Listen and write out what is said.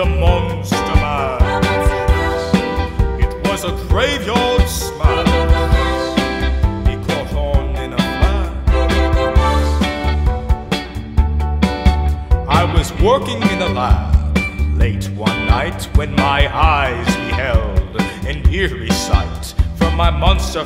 the monster mash. It was a graveyard smash. He caught on in a flash. I was working in a lab late one night when my eyes beheld an eerie sight from my monster